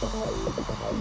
you